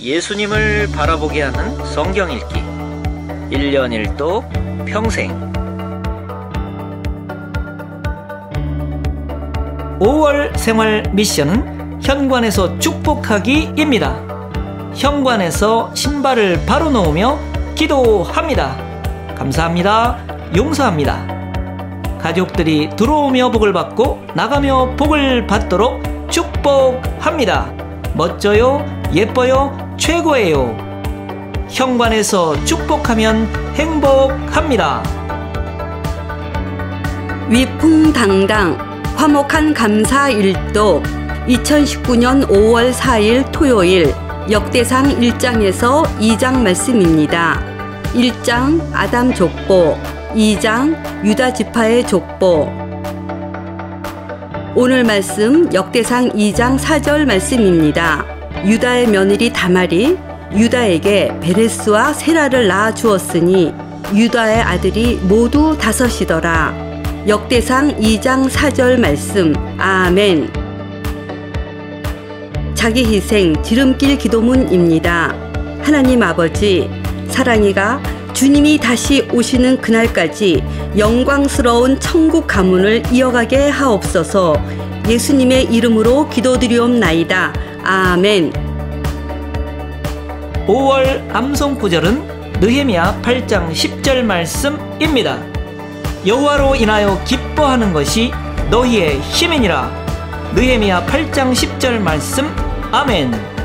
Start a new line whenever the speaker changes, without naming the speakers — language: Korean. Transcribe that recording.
예수님을 바라보게 하는 성경 읽기 1년 1도 평생 5월 생활 미션은 현관에서 축복하기입니다. 현관에서 신발을 바로 놓으며 기도합니다. 감사합니다. 용서합니다. 가족들이 들어오며 복을 받고 나가며 복을 받도록 축복합니다. 멋져요, 예뻐요, 최고예요. 현관에서 축복하면 행복합니다.
위풍당당 화목한 감사 일도 2019년 5월 4일 토요일 역대상 1장에서 2장 말씀입니다. 1장 아담 족보, 2장 유다 지파의 족보. 오늘 말씀 역대상 2장 4절 말씀입니다. 유다의 며느리 다말이 유다에게 베레스와 세라를 낳아 주었으니 유다의 아들이 모두 다섯이더라. 역대상 2장 4절 말씀. 아멘. 자기 희생 지름길 기도문입니다. 하나님 아버지, 사랑이가 주님이 다시 오시는 그날까지 영광스러운 천국 가문을 이어가게 하옵소서 예수님의 이름으로 기도드리옵나이다. 아멘.
5월 암송 구절은 느헤미야 8장 10절 말씀입니다. 여호와로 인하여 기뻐하는 것이 너희의 힘이니라. 느헤미야 8장 10절 말씀. 아멘.